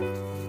嗯。